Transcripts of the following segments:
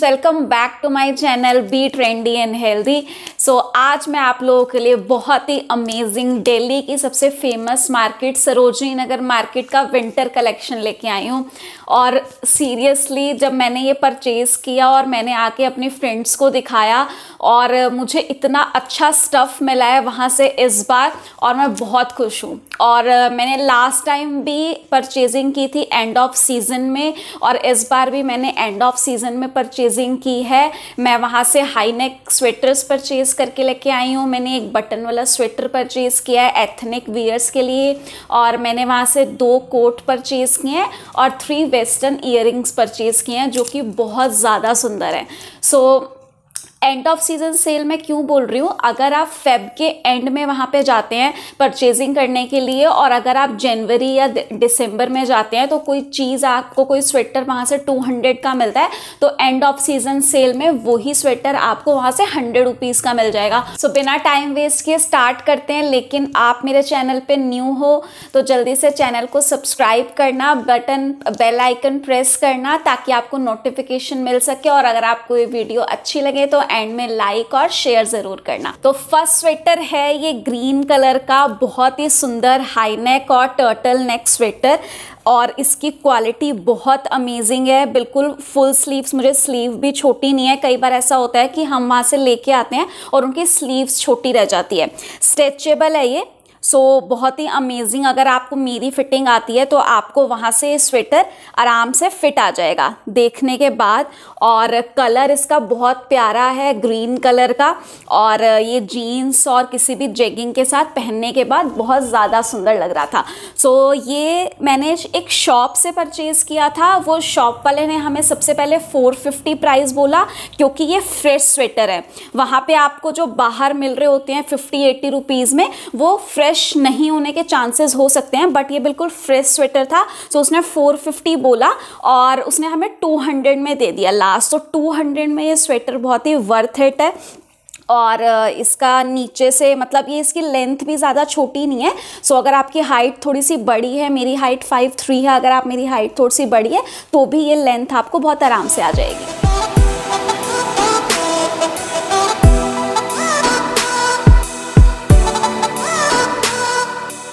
Friends welcome back to my channel be trendy and healthy so आज मैं आप लोगों के लिए बहुत ही अमेजिंग दिल्ली की सबसे famous market Sarojini Nagar market का विंटर कलेक्शन लेके आई हूँ। और सीरियसली जब मैंने ये परचेज़ किया और मैंने आके अपनी फ्रेंड्स को दिखाया और मुझे इतना अच्छा स्टफ़ मिला है वहाँ से इस बार और मैं बहुत खुश हूँ। और मैंने लास्ट टाइम भी परचेजिंग की थी एंड ऑफ़ सीज़न में और इस बार भी मैंने एंड ऑफ़ सीज़न में परचेजिंग की है। मैं वहाँ से हाई नेक स्वेटर्स परचेज़ करके लेके आई हूँ। मैंने एक बटन वाला स्वेटर परचेज़ किया है एथनिक वियर्स के लिए और मैंने वहाँ से दो कोट परचेज़ किए हैं और थ्री वेस्टर्न इयर परचेज़ किए हैं जो कि बहुत ज़्यादा सुंदर है। So so, end of season sale मैं क्यों बोल रही हूँ? अगर आप फेब के एंड में वहाँ पे जाते हैं परचेजिंग करने के लिए और अगर आप जनवरी या दिसंबर में जाते हैं तो कोई चीज़ आपको कोई स्वेटर वहाँ से टू हंड्रेड का मिलता है तो एंड ऑफ़ सीज़न सेल में वही स्वेटर आपको वहाँ से हंड्रेड रुपीज़ का मिल जाएगा। सो so, बिना टाइम वेस्ट किए स्टार्ट करते हैं लेकिन आप मेरे चैनल पर न्यू हो तो जल्दी से चैनल को सब्सक्राइब करना बटन बेल आइकन प्रेस करना ताकि आपको नोटिफिकेशन मिल सके और अगर आपको ये वीडियो अच्छी लगे तो एंड में लाइक और शेयर ज़रूर करना। तो फ़र्स्ट स्वेटर है ये ग्रीन कलर का, बहुत ही सुंदर हाई नेक और टर्टल नेक स्वेटर और इसकी क्वालिटी बहुत अमेजिंग है। बिल्कुल फुल स्लीव्स मुझे स्लीव भी छोटी नहीं है। कई बार ऐसा होता है कि हम वहाँ से लेके आते हैं और उनकी स्लीव्स छोटी रह जाती है। स्ट्रेचेबल है ये। सो so, बहुत ही अमेजिंग अगर आपको मेरी फिटिंग आती है तो आपको वहाँ से स्वेटर आराम से फिट आ जाएगा। देखने के बाद और कलर इसका बहुत प्यारा है ग्रीन कलर का। और ये जीन्स और किसी भी जेगिंग के साथ पहनने के बाद बहुत ज़्यादा सुंदर लग रहा था। सो so, ये मैंने एक शॉप से परचेज़ किया था। वो शॉप वाले ने हमें सबसे पहले 450 प्राइस बोला क्योंकि ये फ्रेश स्वेटर है। वहाँ पे आपको जो बाहर मिल रहे होते हैं फिफ्टी एट्टी रुपीज़ में वो फ्रेश फ्रेश नहीं होने के चांसेस हो सकते हैं बट ये बिल्कुल फ्रेश स्वेटर था सो so उसने 450 बोला और उसने हमें 200 में दे दिया लास्ट तो 200 में ये स्वेटर बहुत ही वर्थ इट है और इसका नीचे से मतलब ये इसकी लेंथ भी ज़्यादा छोटी नहीं है सो अगर आपकी हाइट थोड़ी सी बड़ी है, मेरी हाइट फाइव थ्री है, अगर आप मेरी हाइट थोड़ी सी बड़ी है तो भी ये लेंथ आपको बहुत आराम से आ जाएगी।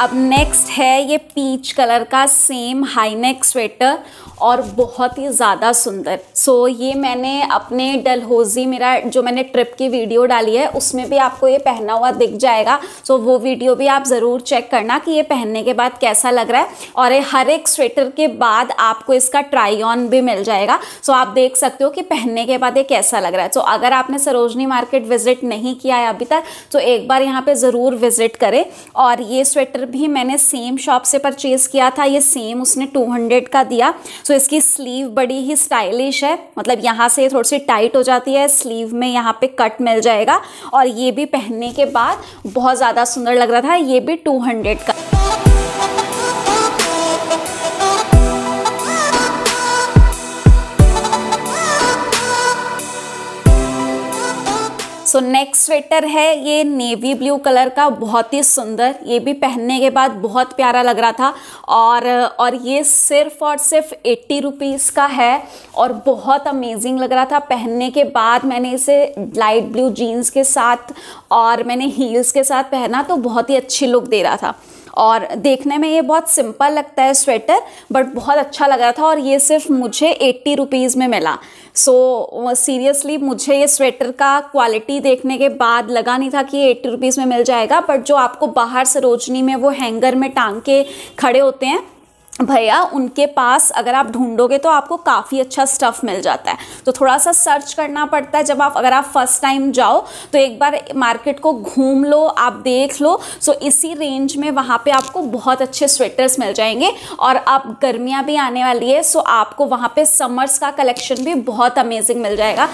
अब नेक्स्ट है ये पीच कलर का सेम हाई नेक स्वेटर और बहुत ही ज़्यादा सुंदर। सो so, ये मैंने अपने डलहोजी मेरा जो मैंने ट्रिप की वीडियो डाली है उसमें भी आपको ये पहना हुआ दिख जाएगा। सो so, वो वीडियो भी आप ज़रूर चेक करना कि ये पहनने के बाद कैसा लग रहा है। और ये हर एक स्वेटर के बाद आपको इसका ट्राई ऑन भी मिल जाएगा। सो so, आप देख सकते हो कि पहनने के बाद ये कैसा लग रहा है। सो so, अगर आपने सरोजनी मार्केट विज़िट नहीं किया है अभी तक तो एक बार यहाँ पर ज़रूर विज़िट करें। और ये स्वेटर भी मैंने सेम शॉप से परचेज़ किया था, ये सेम उसने 200 का दिया। सो इसकी स्लीव बड़ी ही स्टाइलिश है। मतलब यहाँ से थोड़ी सी टाइट हो जाती है स्लीव में यहाँ पे कट मिल जाएगा। और ये भी पहनने के बाद बहुत ज़्यादा सुंदर लग रहा था, ये भी 200 का। सो नेक्स्ट स्वेटर है, ये नेवी ब्लू कलर का, बहुत ही सुंदर। ये भी पहनने के बाद बहुत प्यारा लग रहा था। और और ये सिर्फ़ और सिर्फ़ एट्टी रुपीज़ का है और बहुत अमेजिंग लग रहा था। पहनने के बाद मैंने इसे लाइट ब्लू जीन्स के साथ और मैंने हील्स के साथ पहना तो बहुत ही अच्छी लुक दे रहा था। और देखने में ये बहुत सिंपल लगता है स्वेटर बट बहुत अच्छा लग रहा था और ये सिर्फ़ मुझे एट्टी रुपीज़ में मिला। सो सीरियसली मुझे ये स्वेटर का क्वालिटी देखने के बाद लगा नहीं था कि ये एट्टी रुपीज़ में मिल जाएगा बट जो आपको बाहर सरोजनी में वो हैंगर में टांग के खड़े होते हैं भैया, उनके पास अगर आप ढूंढोगे तो आपको काफ़ी अच्छा स्टफ़ मिल जाता है। तो थोड़ा सा सर्च करना पड़ता है। जब आप, अगर आप फ़र्स्ट टाइम जाओ तो एक बार मार्केट को घूम लो, आप देख लो। सो इसी रेंज में वहाँ पे आपको बहुत अच्छे स्वेटर्स मिल जाएँगे। और अब गर्मियाँ भी आने वाली है सो आपको वहाँ पे समर्स का कलेक्शन भी बहुत अमेजिंग मिल जाएगा।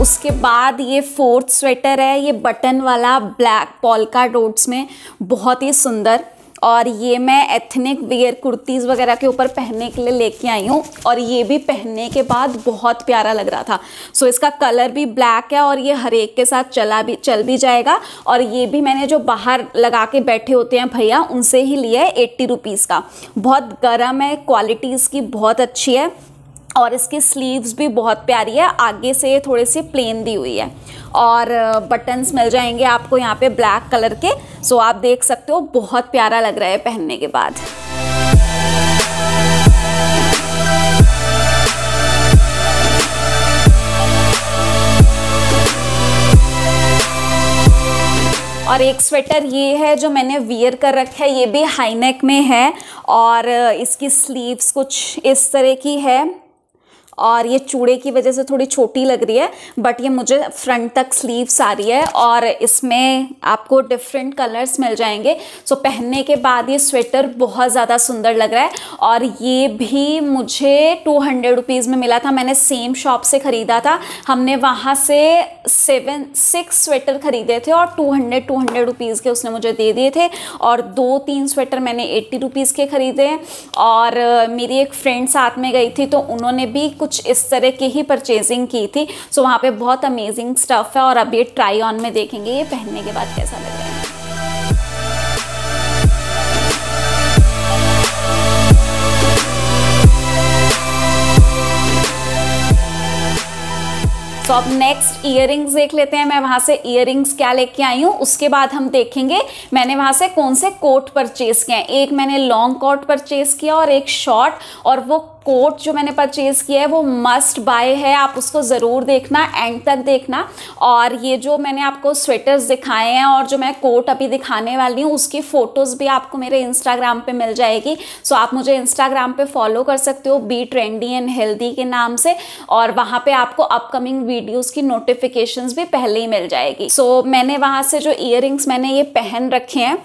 उसके बाद ये फोर्थ स्वेटर है, ये बटन वाला ब्लैक पॉलका डोट्स में बहुत ही सुंदर और ये मैं एथनिक वेयर कुर्तीज़ वगैरह के ऊपर पहनने के लिए लेके आई हूँ और ये भी पहनने के बाद बहुत प्यारा लग रहा था। सो इसका कलर भी ब्लैक है और ये हर एक के साथ चला भी, चल भी जाएगा और ये भी मैंने जो बाहर लगा के बैठे होते हैं भैया, उनसे ही लिया है एट्टी रुपीज़ का। बहुत गर्म है क्वालिटी इसकी बहुत अच्छी है। और इसकी स्लीव्स भी बहुत प्यारी है। आगे से थोड़ी सी प्लेन दी हुई है। और बटन्स मिल जाएँगे आपको यहाँ पे ब्लैक कलर के। सो आप देख सकते हो, बहुत प्यारा लग रहा है पहनने के बाद। और एक स्वेटर ये है जो मैंने वियर कर रखा है, ये भी हाईनेक में है। और इसकी स्लीव्स कुछ इस तरह की है। और ये चूड़े की वजह से थोड़ी छोटी लग रही है बट ये मुझे फ्रंट तक स्लीव्स आ रही है और इसमें आपको डिफरेंट कलर्स मिल जाएँगे। सो पहनने के बाद ये स्वेटर बहुत ज़्यादा सुंदर लग रहा है और ये भी मुझे टू हंड्रेड रुपीज़ में मिला था। मैंने सेम शॉप से ख़रीदा था। हमने वहाँ से सेवन सिक्स स्वेटर ख़रीदे थे और two hundred two hundred rupees के उसने मुझे दे दिए थे और दो, तीन स्वेटर मैंने एट्टी रुपीज़ के ख़रीदे और मेरी एक फ्रेंड साथ में गई थी तो उन्होंने भी कुछ कुछ इस तरह की ही परचेजिंग की थी। सो वहाँ पे बहुत अमेजिंग स्टफ़ है और अब ये ट्राई ऑन में देखेंगे ये पहनने के बाद कैसा लग रहा है। तो अब नेक्स्ट इयर देख लेते हैं। मैं वहाँ से इयर क्या लेके आई हूँ, उसके बाद हम देखेंगे मैंने वहाँ से कौन से कोट परचेज किए हैं। एक मैंने लॉन्ग कोट परचेज किया और एक शॉर्ट और वो कोट जो मैंने परचेज़ किया है वो मस्ट बाय है। आप उसको ज़रूर देखना एंड तक देखना। और ये जो मैंने आपको स्वेटर्स दिखाए हैं और जो मैं कोट अभी दिखाने वाली हूँ उसकी फ़ोटोज़ भी आपको मेरे इंस्टाग्राम पे मिल जाएगी। सो आप मुझे इंस्टाग्राम पे फॉलो कर सकते हो बी ट्रेंडी एंड हेल्दी के नाम से। और वहाँ पे आपको अपकमिंग वीडियोज़ की नोटिफिकेशन भी पहले ही मिल जाएगी। सो so, मैंने वहाँ से जो इयर मैंने ये पहन रखे हैं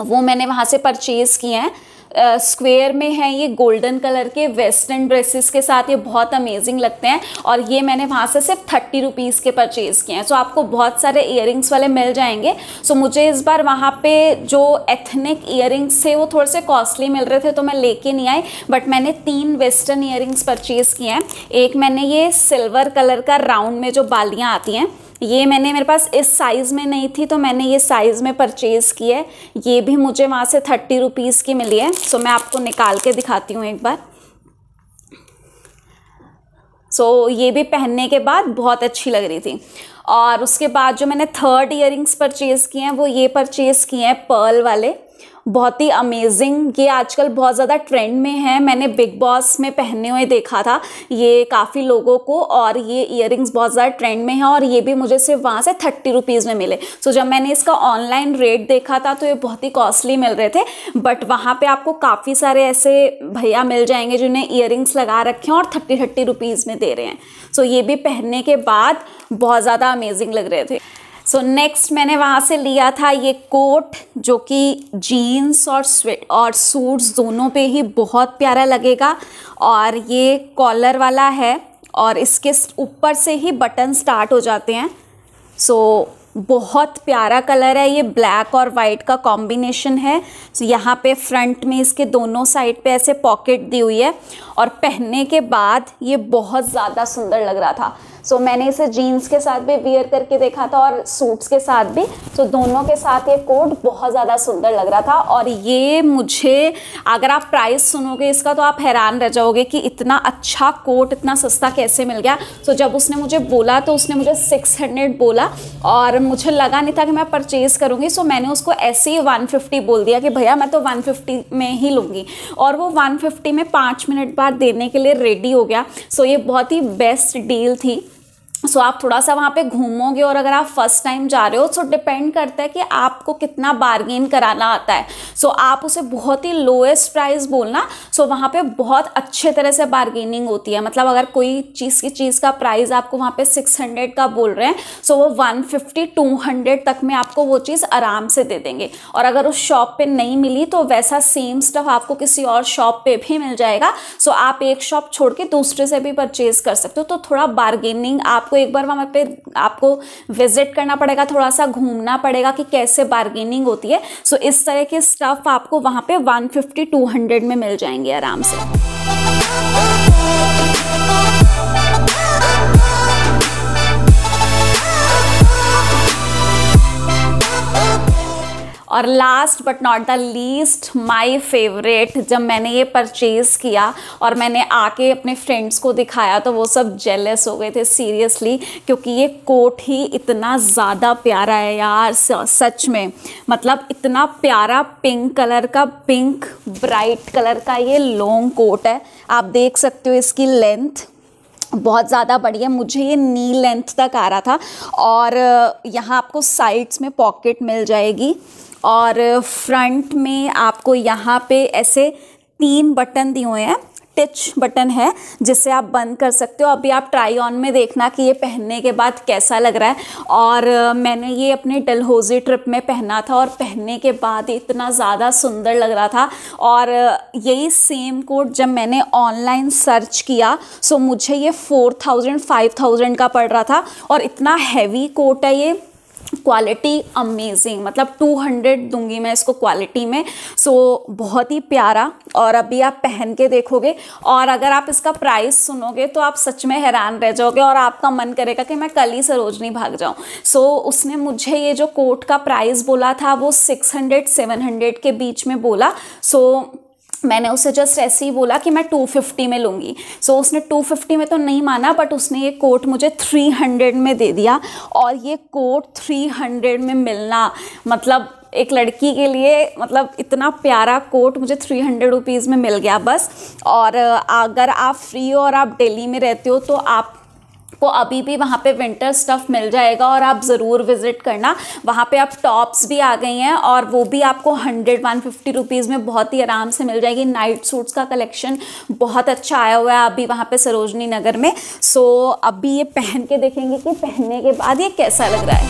वो मैंने वहाँ से परचेज़ किए हैं। स्क्वेयर में है, ये गोल्डन कलर के वेस्टर्न ड्रेसेस के साथ ये बहुत अमेजिंग लगते हैं और ये मैंने वहाँ से सिर्फ़ थर्टी रुपीज़ के परचेज़ किए हैं। सो आपको बहुत सारे इयर वाले मिल जाएँगे। सो मुझे इस बार वहाँ पे जो एथनिक इयर थे, वो थोड़े से कॉस्टली मिल रहे थे तो मैं लेके नहीं आई। बट मैंने तीन वेस्टर्न इयर परचेज़ किए हैं। एक मैंने ये सिल्वर कलर का राउंड में जो बालियाँ आती हैं ये मैंने मेरे पास इस साइज़ में नहीं थी तो मैंने ये साइज़ में परचेज़ की है। ये भी मुझे वहाँ से थर्टी रुपीज़ की मिली है। सो मैं आपको निकाल के दिखाती हूँ एक बार। सो so, ये भी पहनने के बाद बहुत अच्छी लग रही थी। और उसके बाद जो मैंने थर्ड इयर परचेज़ किए हैं वो ये परचेज़ किए हैं पर्ल वाले। बहुत ही अमेजिंग ये आजकल बहुत ज़्यादा ट्रेंड में है। मैंने बिग बॉस में पहने हुए देखा था। ये काफ़ी लोगों को और ये इयर बहुत ज़्यादा ट्रेंड में है और ये भी मुझे सिर्फ़ वहाँ से थर्टी रुपीज़ में मिले। सो जब मैंने इसका ऑनलाइन रेट देखा था तो ये बहुत ही कॉस्टली मिल रहे थे। बट वहाँ पर आपको काफ़ी सारे ऐसे भैया मिल जाएँगे, जिन्हें इयर लगा रखे हैं और थर्टी थर्टी रुपीज़ में दे रहे हैं। सो ये भी पहनने के बाद बहुत ज़्यादा अमेजिंग लग रहे थे। सो so, नेक्स्ट मैंने वहाँ से लिया था ये कोट जो कि जीन्स और स्वेट और सूट्स दोनों पे ही बहुत प्यारा लगेगा और ये कॉलर वाला है और इसके ऊपर से ही बटन स्टार्ट हो जाते हैं। सो so, बहुत प्यारा कलर है ये ब्लैक और वाइट का कॉम्बिनेशन है। सो so, यहाँ पे फ्रंट में इसके दोनों साइड पे ऐसे पॉकेट दी हुई है और पहनने के बाद ये बहुत ज़्यादा सुंदर लग रहा था। सो so, मैंने इसे जीन्स के साथ भी वियर करके देखा था और सूट्स के साथ भी। सो so, दोनों के साथ ये कोट बहुत ज़्यादा सुंदर लग रहा था और ये मुझे अगर आप प्राइस सुनोगे इसका तो आप हैरान रह जाओगे कि इतना अच्छा कोट इतना सस्ता कैसे मिल गया। सो so, जब उसने मुझे बोला तो उसने मुझे सिक्स हंड्रेड बोला और मुझे लगा नहीं था कि मैं परचेज़ करूँगी। सो so, मैंने उसको ऐसे ही वन फिफ्टी बोल दिया कि भैया मैं तो वन फिफ्टी में ही लूँगी। और वो वन फिफ्टी में पाँच मिनट बाद देने के लिए रेडी हो गया। सो so, ये बहुत ही बेस्ट डील थी। सो so, आप थोड़ा सा वहाँ पे घूमोगे और अगर आप फ़र्स्ट टाइम जा रहे हो सो डिपेंड करता है कि आपको कितना बार्गेन कराना आता है। सो so, आप उसे बहुत ही लोएस्ट प्राइस बोलना सो so, वहाँ पे बहुत अच्छे तरह से बार्गेनिंग होती है। मतलब अगर कोई चीज़ की चीज़ का प्राइस आपको वहाँ पे सिक्स हंड्रेड का बोल रहे हैं सो so वो वन फिफ्टी तक में आपको वो चीज़ आराम से दे देंगे। और अगर उस शॉप पर नहीं मिली तो वैसा सेम स्टफ़ आपको किसी और शॉप पर भी मिल जाएगा। सो so, आप एक शॉप छोड़ के दूसरे से भी परचेज कर सकते हो। तो थोड़ा बार्गेनिंग आप आपको एक बार वहाँ पे आपको विज़िट करना पड़ेगा थोड़ा सा घूमना पड़ेगा कि कैसे बार्गेनिंग होती है। सो so, इस तरह के स्टफ़ आपको वहाँ पे 150 200 में मिल जाएँगे आराम से। और last but not the least my favourite जब मैंने ये परचेज़ किया और मैंने आके अपने फ्रेंड्स को दिखाया तो वो सब जेलस हो गए थे सीरियसली क्योंकि ये कोट ही इतना ज़्यादा प्यारा है यार सच में। मतलब इतना प्यारा पिंक कलर का पिंक ब्राइट कलर का ये लॉन्ग कोट है। आप देख सकते हो इसकी लेंथ बहुत ज़्यादा बढ़िया मुझे ये नी लेंथ तक आ रहा था और यहाँ आपको साइड्स में पॉकेट मिल जाएगी और फ्रंट में आपको यहाँ पे ऐसे तीन बटन दिए हुए हैं। टिच बटन है जिससे आप बंद कर सकते हो। अभी आप ट्राई ऑन में देखना कि ये पहनने के बाद कैसा लग रहा है। और मैंने ये अपने डलहोजी ट्रिप में पहना था और पहनने के बाद इतना ज़्यादा सुंदर लग रहा था। और यही सेम कोट जब मैंने ऑनलाइन सर्च किया सो मुझे ये फोर थाउज़ेंड फाइव थाउज़ेंड का पड़ रहा था। और इतना हैवी कोट है ये। क्वालिटी अमेजिंग मतलब 200 दूँगी मैं इसको क्वालिटी में। सो so, बहुत ही प्यारा और अभी आप पहन के देखोगे और अगर आप इसका प्राइस सुनोगे तो आप सच में हैरान रह जाओगे और आपका मन करेगा कि मैं कल ही सरोजनी भाग जाऊँ। सो so, उसने मुझे ये जो कोट का प्राइस बोला था वो 600 700 के बीच में बोला। सो so, मैंने उसे जस्ट ऐसे ही बोला कि मैं 250 में लूँगी। सो so, उसने 250 में तो नहीं माना बट उसने ये कोट मुझे 300 में दे दिया। और ये कोट 300 में मिलना मतलब एक लड़की के लिए मतलब इतना प्यारा कोट मुझे थ्री हंड्रेड रुपीज़ में मिल गया बस। और अगर आप फ्री हो और आप दिल्ली में रहते हो तो आप को अभी भी वहाँ पे विंटर स्टफ़ मिल जाएगा और आप ज़रूर विज़िट करना। वहाँ पे आप टॉप्स भी आ गई हैं और वो भी आपको हंड्रेड वन फिफ्टी रुपीज़ में बहुत ही आराम से मिल जाएगी। नाइट सूट्स का कलेक्शन बहुत अच्छा आया हुआ है अभी वहाँ पे सरोजनी नगर में। सो अभी ये पहन के देखेंगे कि पहनने के बाद ये कैसा लग रहा है।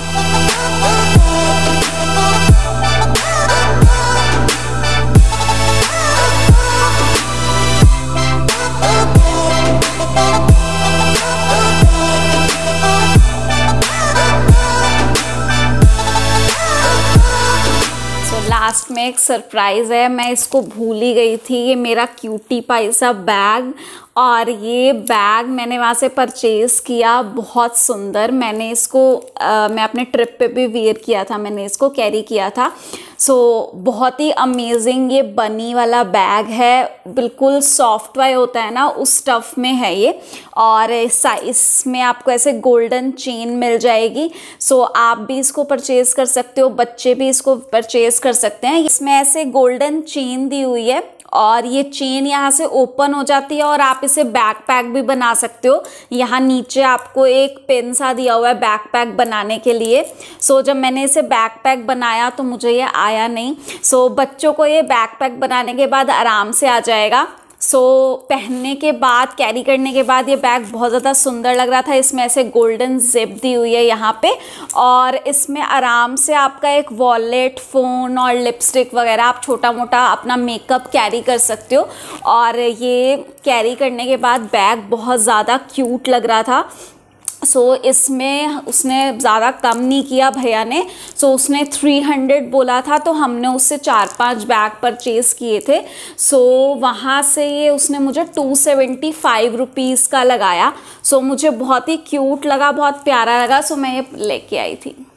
में एक सरप्राइज़ है, मैं इसको भूल ही गई थी। ये मेरा क्यूटी पाई सा बैग और ये बैग मैंने वहाँ से परचेज़ किया बहुत सुंदर। मैंने इसको आ, मैं अपने ट्रिप पे भी वियर किया था मैंने इसको कैरी किया था। सो so, बहुत ही अमेजिंग ये बनी वाला बैग है। बिल्कुल सॉफ्ट वाई होता है ना उस स्टफ़ में है ये। और इसमें आपको ऐसे गोल्डन चेन मिल जाएगी। सो so, आप भी इसको परचेज़ कर सकते हो बच्चे भी इसको परचेज़ कर सकते हैं। इसमें ऐसे गोल्डन चेन दी हुई है। और ये चेन यहाँ से ओपन हो जाती है और आप इसे बैक पैक भी बना सकते हो। यहाँ नीचे आपको एक पेन सा दिया हुआ है बैक पैक बनाने के लिए। सो जब मैंने इसे बैक पैक बनाया तो मुझे ये आया नहीं। सो बच्चों को ये बैक पैक बनाने के बाद आराम से आ जाएगा। सो so, पहनने के बाद कैरी करने के बाद ये बैग बहुत ज़्यादा सुंदर लग रहा था। इसमें ऐसे गोल्डन जिप दी हुई है यहाँ पे। और इसमें आराम से आपका एक वॉलेट फ़ोन और लिपस्टिक वगैरह आप छोटा मोटा अपना मेकअप कैरी कर सकते हो। और ये कैरी करने के बाद बैग बहुत ज़्यादा क्यूट लग रहा था। सो so, इसमें उसने ज़्यादा कम नहीं किया भैया ने। सो so, उसने 300 बोला था तो हमने उससे चार पाँच बैग परचेज़ किए थे। सो so, वहाँ से ये उसने मुझे 275 सेवेंटी का लगाया। सो so, मुझे बहुत ही क्यूट लगा बहुत प्यारा लगा। सो so, मैं ये लेके आई थी।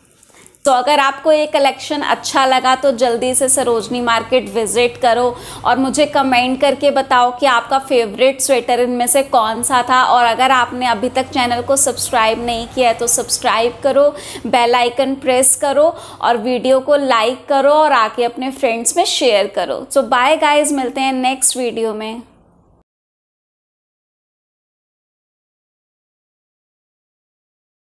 तो अगर आपको ये कलेक्शन अच्छा लगा तो जल्दी से सरोजनी मार्केट विज़िट करो और मुझे कमेंट करके बताओ कि आपका फेवरेट स्वेटर इनमें से कौन सा था। और अगर आपने अभी तक चैनल को सब्सक्राइब नहीं किया है तो सब्सक्राइब करो बेल आइकन प्रेस करो और वीडियो को लाइक करो और आके अपने फ्रेंड्स में शेयर करो। सो बाय गाइज़ मिलते हैं नेक्स्ट वीडियो में।